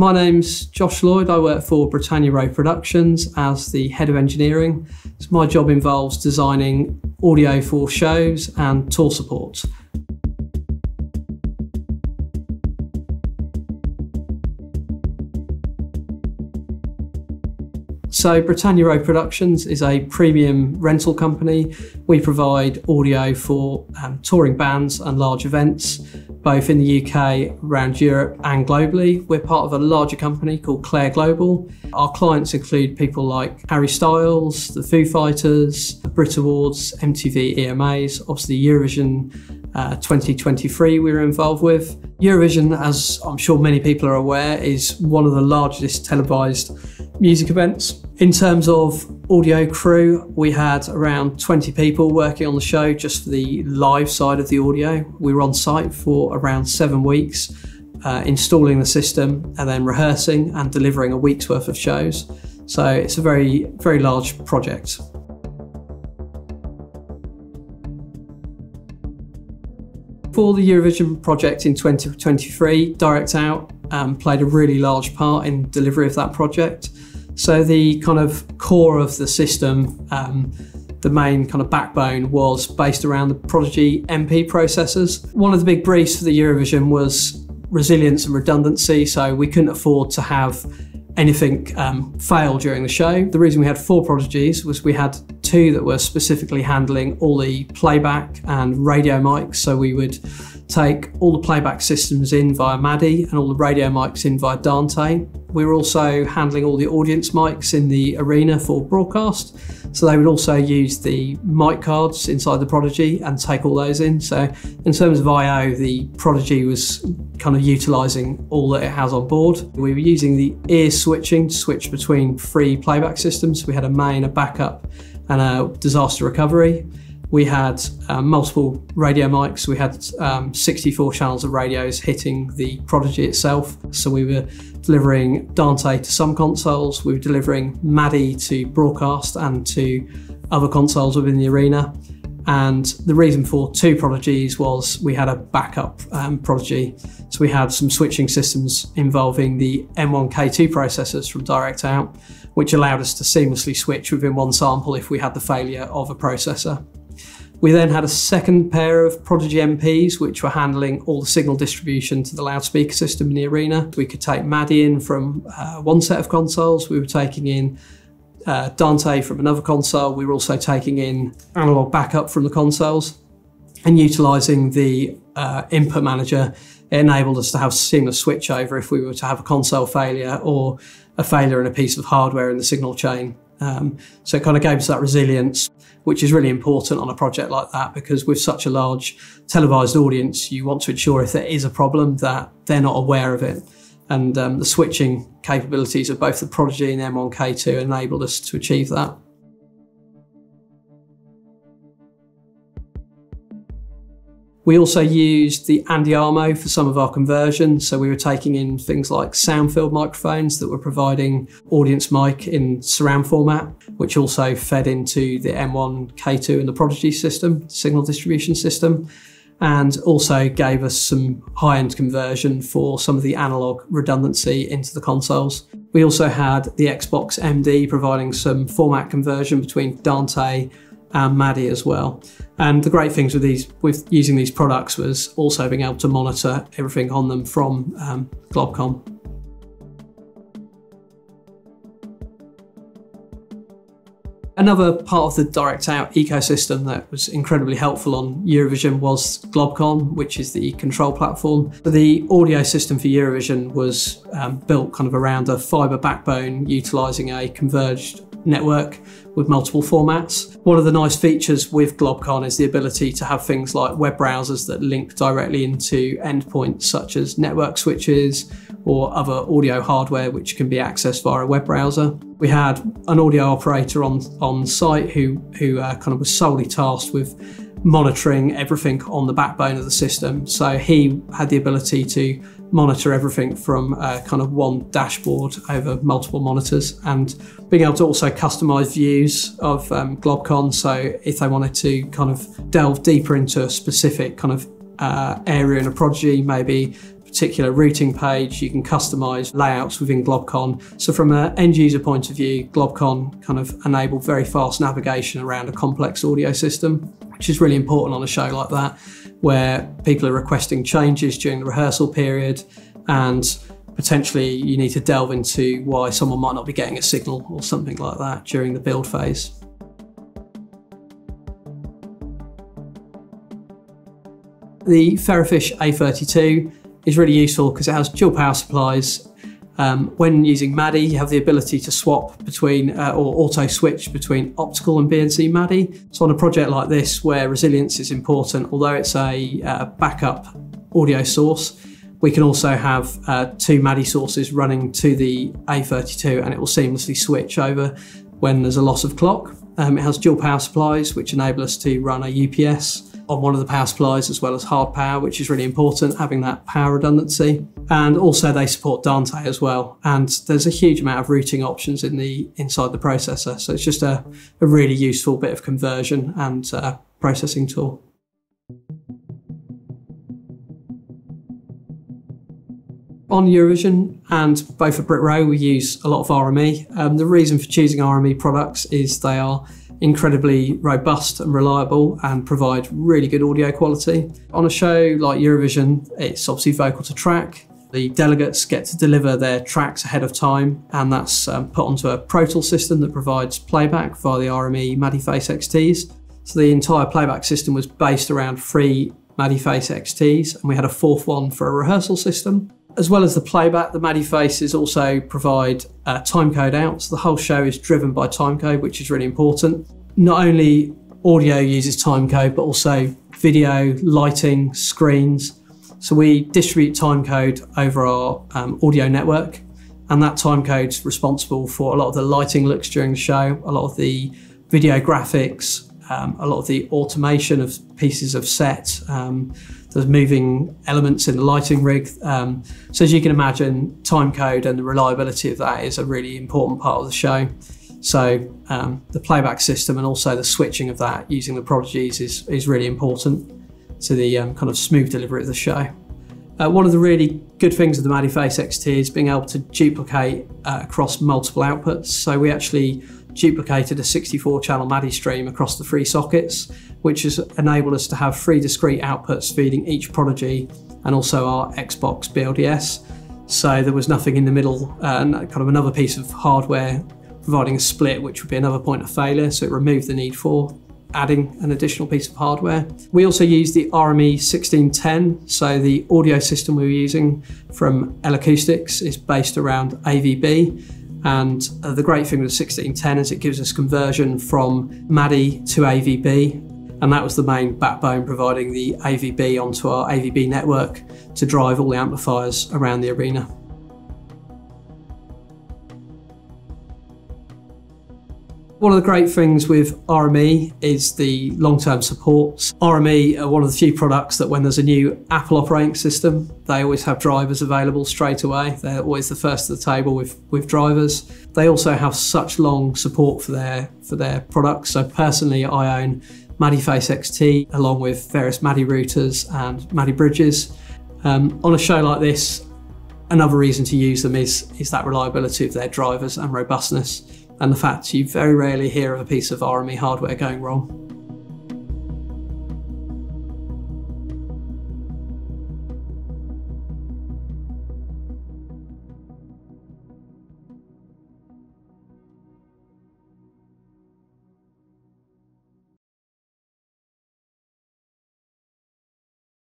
My name's Josh Lloyd. I work for Britannia Row Productions as the head of engineering. So my job involves designing audio for shows and tour support. So, Britannia Row Productions is a premium rental company. We provide audio for um, touring bands and large events, both in the UK, around Europe, and globally. We're part of a larger company called Clair Global. Our clients include people like Harry Styles, the Foo Fighters, the Brit Awards, MTV EMAs, obviously Eurovision uh, 2023 we were involved with. Eurovision, as I'm sure many people are aware, is one of the largest televised music events. In terms of audio crew, we had around 20 people working on the show just for the live side of the audio. We were on site for around seven weeks, uh, installing the system and then rehearsing and delivering a week's worth of shows. So it's a very, very large project. For the Eurovision project in 2023, Direct Out um, played a really large part in delivery of that project. So the kind of core of the system, um, the main kind of backbone was based around the Prodigy MP processors. One of the big briefs for the Eurovision was resilience and redundancy, so we couldn't afford to have anything um, fail during the show. The reason we had four Prodigies was we had two that were specifically handling all the playback and radio mics, so we would take all the playback systems in via MADI and all the radio mics in via Dante. We were also handling all the audience mics in the arena for broadcast. So they would also use the mic cards inside the Prodigy and take all those in. So in terms of I/O, the Prodigy was kind of utilising all that it has on board. We were using the EARS switching to switch between three playback systems. We had a main, a backup, and a disaster recovery. We had uh, multiple radio mics. We had um, 64 channels of radios hitting the Prodigy itself. So we were delivering Dante to some consoles, we were delivering MADI to broadcast and to other consoles within the arena. And the reason for two Prodigies was we had a backup um, Prodigy. So we had some switching systems involving the M1K2 processors from Direct Out, which allowed us to seamlessly switch within one sample if we had the failure of a processor. We then had a second pair of Prodigy MPs, which were handling all the signal distribution to the loudspeaker system in the arena. We could take MADI in from uh, one set of consoles. We were taking in uh, Dante from another console. We were also taking in analog backup from the consoles and utilizing the uh, input manager. It enabled us to have seamless switchover if we were to have a console failure or a failure in a piece of hardware in the signal chain. Um, so it kind of gave us that resilience, which is really important on a project like that because with such a large televised audience, you want to ensure if there is a problem that they're not aware of it. And um, the switching capabilities of both the Prodigy and M1K2 enabled us to achieve that. We also used the Andiamo for some of our conversions. So we were taking in things like Soundfield microphones that were providing audience mic in surround format, which also fed into the M1K2 and the Prodigy system, signal distribution system, and also gave us some high-end conversion for some of the analog redundancy into the consoles. We also had the EXBOX.MD providing some format conversion between Dante and MADI as well. And the great things with these, with using these products, was also being able to monitor everything on them from um, Globcon. Another part of the direct out ecosystem that was incredibly helpful on Eurovision was Globcon, which is the control platform. The audio system for Eurovision was um, built kind of around a fibre backbone, utilising a converged network with multiple formats. One of the nice features with Globcon is the ability to have things like web browsers that link directly into endpoints such as network switches or other audio hardware which can be accessed via a web browser. We had an audio operator on, on site who, who uh, kind of was solely tasked with monitoring everything on the backbone of the system. So he had the ability to monitor everything from uh, kind of one dashboard over multiple monitors and being able to also customize views of um, Globcon. So if they wanted to kind of delve deeper into a specific kind of uh, area in a Prodigy, maybe particular routing page. You can customize layouts within Globcon. So from an end user point of view, Globcon kind of enabled very fast navigation around a complex audio system, which is really important on a show like that, where people are requesting changes during the rehearsal period and potentially you need to delve into why someone might not be getting a signal or something like that during the build phase. The Ferrofish A32 is really useful because it has dual power supplies. Um, when using MADI, you have the ability to swap between uh, or auto switch between optical and BNC MADI. So on a project like this where resilience is important, although it's a uh, backup audio source, we can also have uh, two MADI sources running to the A32 and it will seamlessly switch over when there's a loss of clock. Um, it has dual power supplies which enable us to run a UPS on one of the power supplies as well as hard power, which is really important, having that power redundancy. And also they support Dante as well. And there's a huge amount of routing options in the inside the processor. So it's just a, a really useful bit of conversion and uh, processing tool. On Eurovision and both at Brit Row, we use a lot of RME. Um, the reason for choosing RME products is they are incredibly robust and reliable and provide really good audio quality. On a show like Eurovision, it's obviously vocal to track. The delegates get to deliver their tracks ahead of time, and that's um, put onto a Pro Tool system that provides playback via the RME MADIFace XTs. So the entire playback system was based around three MADIFace XTs, and we had a fourth one for a rehearsal system. As well as the playback, the MADIFaces also provide uh, timecode out. So the whole show is driven by timecode, which is really important. Not only audio uses timecode, but also video, lighting, screens. So we distribute timecode over our um, audio network, and that timecode is responsible for a lot of the lighting looks during the show, a lot of the video graphics, um, a lot of the automation of pieces of set. Um, there's moving elements in the lighting rig. Um, so as you can imagine, time code and the reliability of that is a really important part of the show. So um, the playback system and also the switching of that using the Prodigies is, is really important to the um, kind of smooth delivery of the show. Uh, one of the really good things of the MADIFace XT is being able to duplicate uh, across multiple outputs. So we actually duplicated a 64 channel MADI stream across the three sockets, which has enabled us to have three discrete outputs feeding each Prodigy and also our EXBOX.BLDS. So there was nothing in the middle, uh, and kind of another piece of hardware providing a split, which would be another point of failure. So it removed the need for adding an additional piece of hardware. We also use the RME 1610. So the audio system we were using from L Acoustics is based around AVB. And uh, the great thing with 1610 is it gives us conversion from MADI to AVB. And that was the main backbone providing the AVB onto our AVB network to drive all the amplifiers around the arena. One of the great things with RME is the long-term supports. RME are one of the few products that when there's a new Apple operating system, they always have drivers available straight away. They're always the first to the table with, with drivers. They also have such long support for their for their products. So personally, I own MADIFace XT along with various MADI routers and MADI bridges. Um, on a show like this, another reason to use them is, is that reliability of their drivers and robustness and the fact you very rarely hear of a piece of RME hardware going wrong.